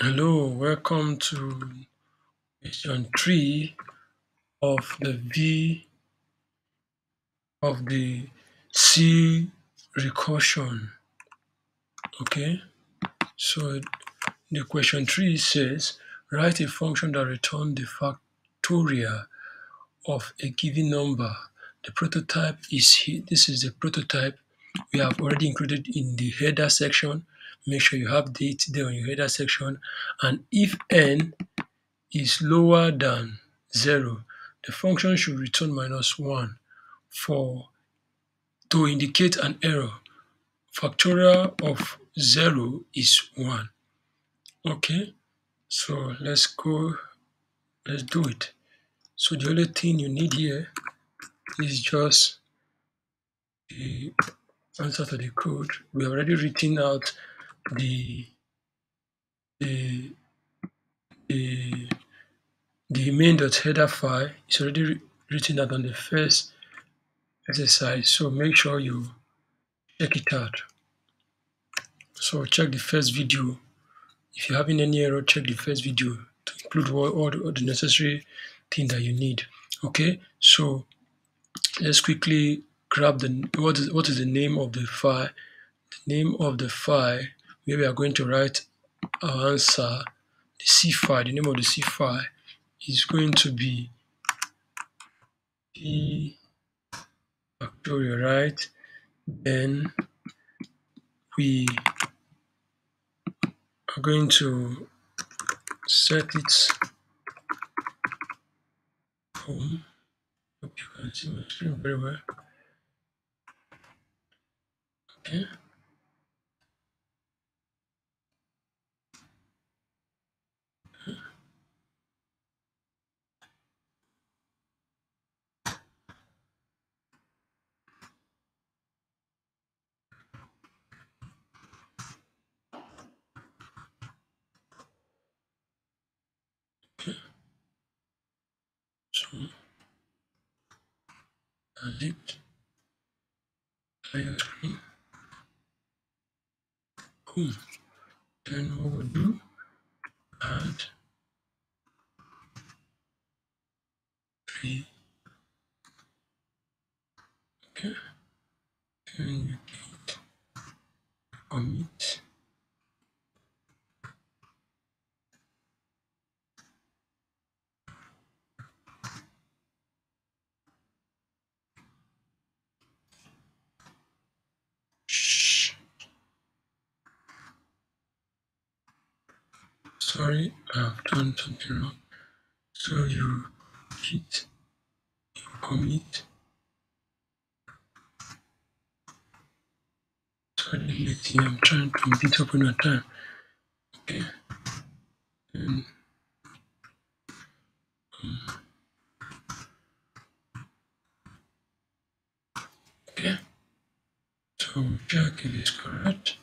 Hello, welcome to question 3 of the V of the C recursion. Okay, so the question 3 says write a function that returns the factorial of a given number. The prototype is here. This is the prototype we have already included in the header section. Make sure you have date there on your header section. And if n is lower than 0 the function should return minus 1 for to indicate an error. Factorial of 0 is 1 okay so let's go let's do it. So the only thing you need here is just answer to the code. We have already written out the the the the main.header file. Is already written out on the first exercise so make sure you check it out. So check the first video. If you're having any error check the first video to include all, all the necessary thing that you need. Okay? So let's quickly grab the what is what is the name of the file the name of the file where we are going to write our answer, the C file, the name of the C file is going to be P factorial, right? Then we are going to set it home. Hope you can see my screen very well. Okay. So that's it. Higher screen. Boom. Then what we'll do, add three. Okay. Then you commit. Sorry, I've done something wrong. So you hit, you commit. Sorry, let's see, I'm trying to beat up on a time. Okay. Um, okay. So check if it's correct.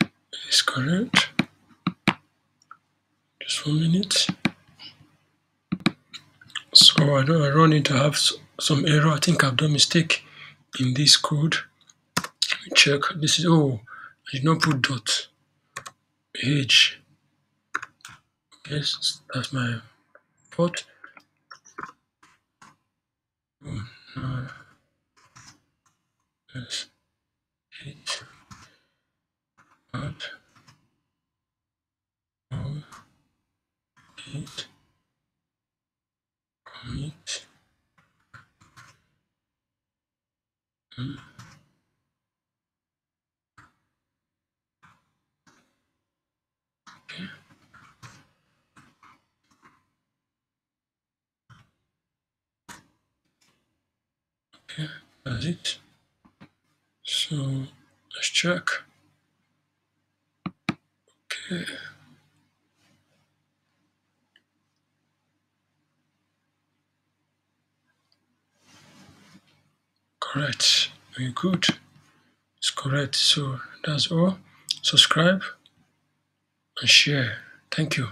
It is correct just one minute so I don't I run into have some error. I think I've done mistake in this code. Check. This is oh I did not put dot h. Yes that's my port oh, hmm, no. yes h dot oh hmm. okay. Okay. That's it. So let's check. Okay correct. Very good. It's correct. So that's all. Subscribe and share. Thank you